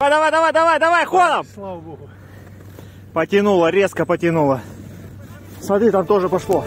Давай, давай, давай, давай, ходом! Слава богу. Потянуло, резко потянуло. Смотри, там тоже пошло.